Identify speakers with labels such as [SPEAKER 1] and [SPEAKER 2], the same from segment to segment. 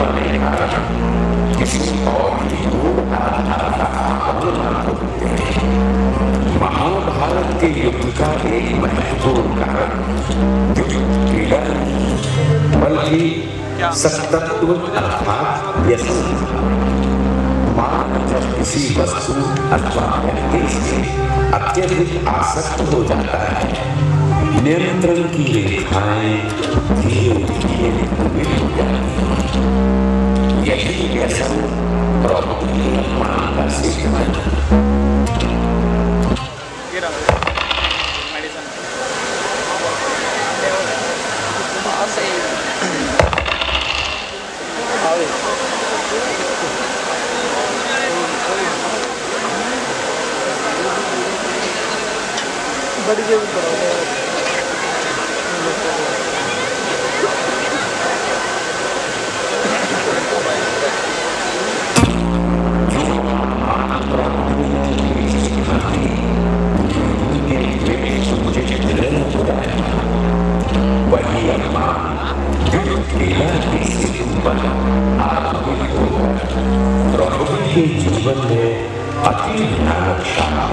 [SPEAKER 1] बनने का किसी महाभारत के युद्ध का एक महत्वपूर्ण कारण बल्कि सतत्व अर्थात जब किसी वस्तु अथवा व्यक्ति से अत्यधिक आसक्त हो जाता है नियंत्रण की रेखाएँ धीरे धीरे हो जाती। हैं यही व्यसन प्रौद्योगिकी का सिद्ध
[SPEAKER 2] बड़ी ज़रूर
[SPEAKER 1] लीला की जीवन में अति भयानक शाप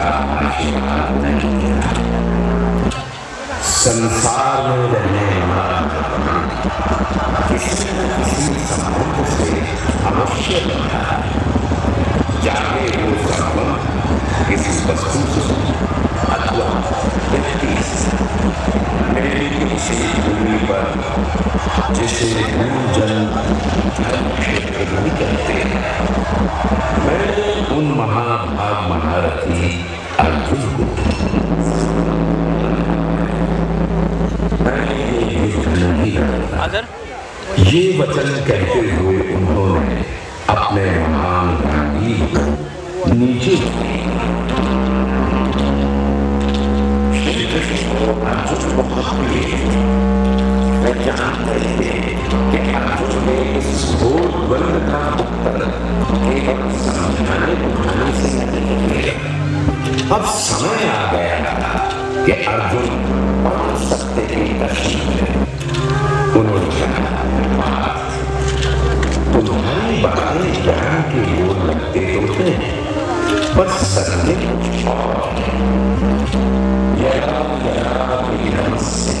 [SPEAKER 1] नहीं मिला संसार में रहने अवश्य है चाहे वो संबंध किसी वस्तु से अथवा व्यक्ति मेरी किसी भूमि पर जिसे धर्म क्षेत्र भी कहते हैं मैंने उन महाभाग महारथी अर्जुन को
[SPEAKER 2] अदर
[SPEAKER 1] ये वचन कहते हुए उन्होंने अपने महान गांधी को नीचे को अर्जुन ने इस घोर का उत्तर केवल समझाने बुझाने से नहीं मिलेगा अब समय आ गया कि अर्जुन सत्य के दर्शन उन्होंने कहा ज्ञान के ओर लगते तो पर सत्य कुछ और विनमस्य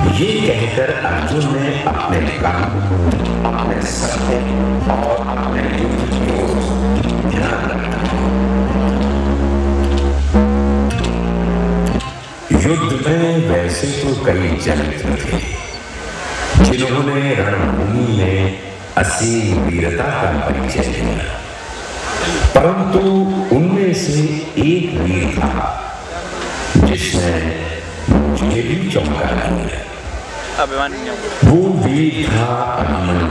[SPEAKER 1] ये कहकर अर्जुन ने अपने काम, अपने सत्य और अपने युद्ध ध्यान रखा। युद्ध में वैसे तो कई चरित्र थे, जिन्होंने रणभूमि में असीम वीरता का परिचय दिया। परंतु उनमें से एक वीर था, जिसने भी चौंका दिया
[SPEAKER 2] अभिमान्यु
[SPEAKER 1] वो भी था अभिमन्यु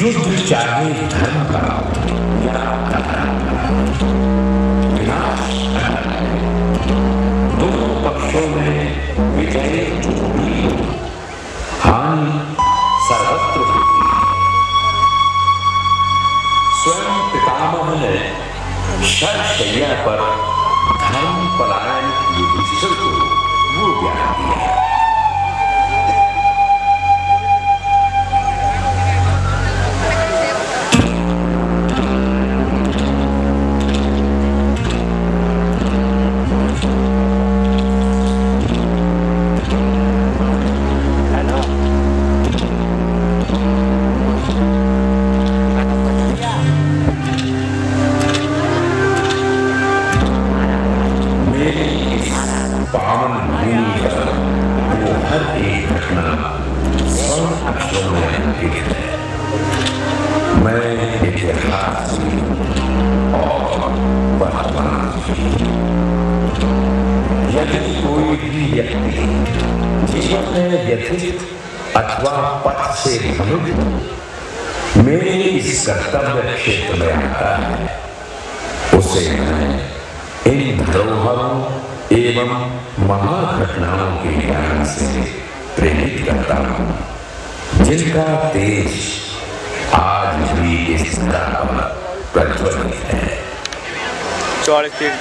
[SPEAKER 1] युद्ध चाहे धर्म का दोनों पक्षों में विजय जो भी हो हानि सर्वत्र होती स्वयं पितामह ने शरशैया पर धर्म पलायन युधिष्ठिर को। वो पावन भूमि पर वो हर एक घटना स्वर्ण अक्षरों में अंकित है। मैं इतिहास और वर्तमान यदि कोई भी व्यक्ति जीवन में व्यथित अथवा पथ से भ्रमित मेरे इस कर्तव्य क्षेत्र में आता है, उसे मैं इन धरोहरों एवं महाघटनाओं के ज्ञान से प्रेरित करता हूँ, जिनका तेज आज भी इस धर्म प्रज्वलित है।
[SPEAKER 2] फीट